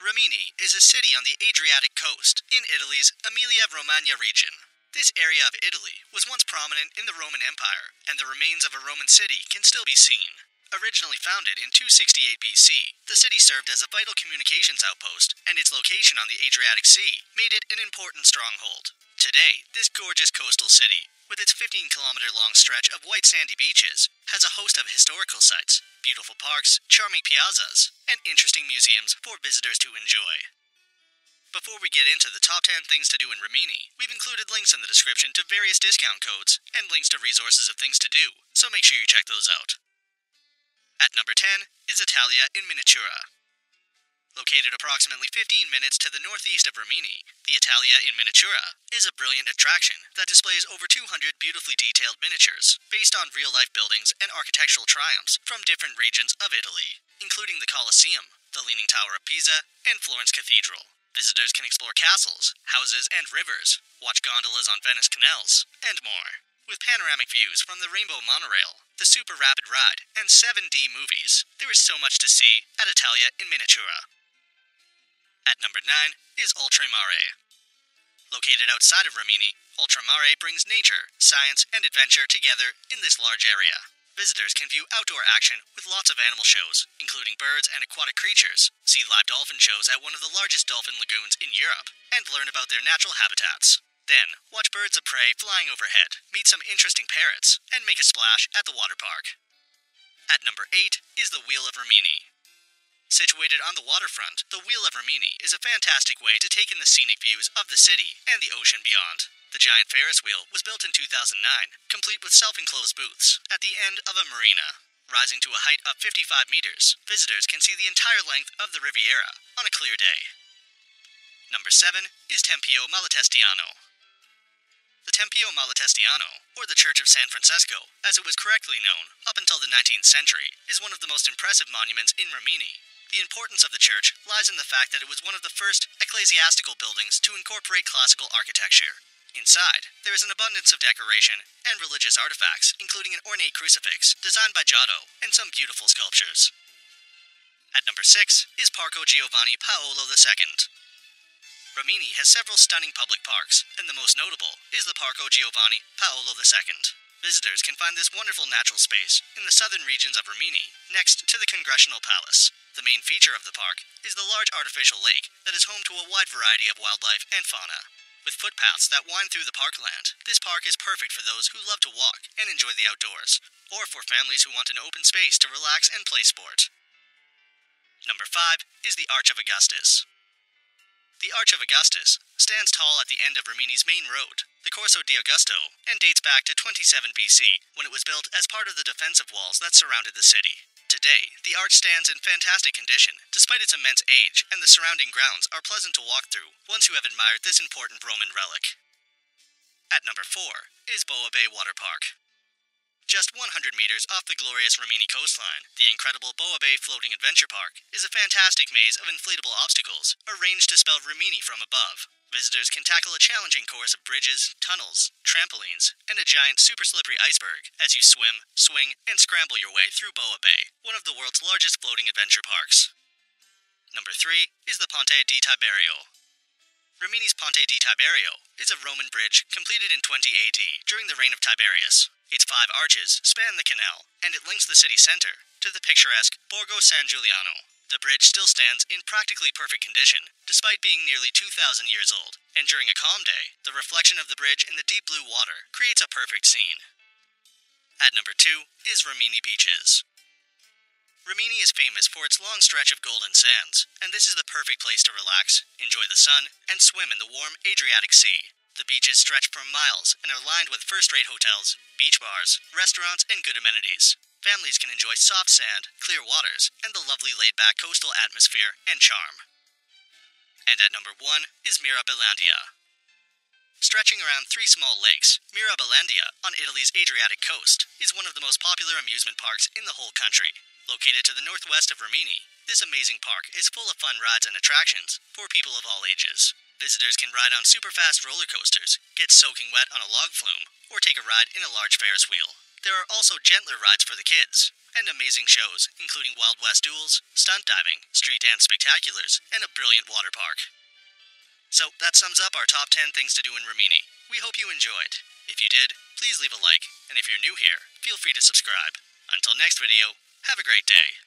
Rimini is a city on the Adriatic coast in Italy's Emilia-Romagna region. This area of Italy was once prominent in the Roman Empire, and the remains of a Roman city can still be seen. Originally founded in 268 BC, the city served as a vital communications outpost, and its location on the Adriatic Sea made it an important stronghold. Today, this gorgeous coastal city, with its 15 kilometer long stretch of white sandy beaches, has a host of historical sites, beautiful parks, charming piazzas, and interesting museums for visitors to enjoy. Before we get into the top 10 things to do in Rimini, we've included links in the description to various discount codes and links to resources of things to do, so make sure you check those out. At number 10 is Italia in Miniatura. Located approximately 15 minutes to the northeast of Rimini, the Italia in Miniatura is a brilliant attraction that displays over 200 beautifully detailed miniatures based on real life buildings and architectural triumphs from different regions of Italy, including the Colosseum, the Leaning Tower of Pisa, and Florence Cathedral. Visitors can explore castles, houses, and rivers, watch gondolas on Venice canals, and more. With panoramic views from the Rainbow Monorail, the Super Rapid Ride, and 7D movies, there is so much to see at Italia in Miniatura. At number 9 is Ultramare. Located outside of Rimini, Ultramare brings nature, science, and adventure together in this large area. Visitors can view outdoor action with lots of animal shows, including birds and aquatic creatures, see live dolphin shows at one of the largest dolphin lagoons in Europe, and learn about their natural habitats. Then, watch birds of prey flying overhead, meet some interesting parrots, and make a splash at the water park. At number 8 is the Wheel of Rimini. Situated on the waterfront, the Wheel of Rimini is a fantastic way to take in the scenic views of the city and the ocean beyond. The giant Ferris wheel was built in 2009, complete with self-enclosed booths, at the end of a marina. Rising to a height of 55 meters, visitors can see the entire length of the Riviera on a clear day. Number 7 is Tempio Malatestiano. The Tempio Malatestiano, or the Church of San Francesco, as it was correctly known up until the 19th century, is one of the most impressive monuments in Rimini. The importance of the church lies in the fact that it was one of the first ecclesiastical buildings to incorporate classical architecture. Inside, there is an abundance of decoration and religious artifacts, including an ornate crucifix designed by Giotto and some beautiful sculptures. At number 6 is Parco Giovanni Paolo II. Rimini has several stunning public parks, and the most notable is the Parco Giovanni Paolo II. Visitors can find this wonderful natural space in the southern regions of Rimini, next to the Congressional Palace. The main feature of the park is the large artificial lake that is home to a wide variety of wildlife and fauna. With footpaths that wind through the parkland, this park is perfect for those who love to walk and enjoy the outdoors, or for families who want an open space to relax and play sport. Number 5 is the Arch of Augustus. The Arch of Augustus stands tall at the end of Rimini's main road, the Corso di Augusto, and dates back to 27 BC when it was built as part of the defensive walls that surrounded the city. Today, the arch stands in fantastic condition despite its immense age, and the surrounding grounds are pleasant to walk through once you have admired this important Roman relic. At number 4 is Boa Bay Water Park. Just 100 meters off the glorious Rimini coastline, the incredible Boa Bay Floating Adventure Park is a fantastic maze of inflatable obstacles arranged to spell Rimini from above. Visitors can tackle a challenging course of bridges, tunnels, trampolines, and a giant super slippery iceberg as you swim, swing, and scramble your way through Boa Bay, one of the world's largest floating adventure parks. Number 3 is the Ponte di Tiberio. Rimini's Ponte di Tiberio is a Roman bridge completed in 20 AD during the reign of Tiberius. Its five arches span the canal, and it links the city center to the picturesque Borgo San Giuliano. The bridge still stands in practically perfect condition, despite being nearly 2,000 years old, and during a calm day, the reflection of the bridge in the deep blue water creates a perfect scene. At number 2 is Rimini Beaches. Rimini is famous for its long stretch of golden sands, and this is the perfect place to relax, enjoy the sun, and swim in the warm Adriatic Sea. The beaches stretch for miles and are lined with first rate hotels, beach bars, restaurants, and good amenities. Families can enjoy soft sand, clear waters, and the lovely laid back coastal atmosphere and charm. And at number 1 is Mirabilandia. Stretching around three small lakes, Mirabilandia, on Italy's Adriatic coast, is one of the most popular amusement parks in the whole country. Located to the northwest of Rimini, this amazing park is full of fun rides and attractions for people of all ages. Visitors can ride on super fast roller coasters, get soaking wet on a log flume, or take a ride in a large Ferris wheel. There are also gentler rides for the kids. and amazing shows, including Wild West duels, stunt diving, street dance spectaculars, and a brilliant water park. So that sums up our top 10 things to do in Rimini. We hope you enjoyed. If you did, please leave a like, and if you're new here, feel free to subscribe. Until next video, have a great day.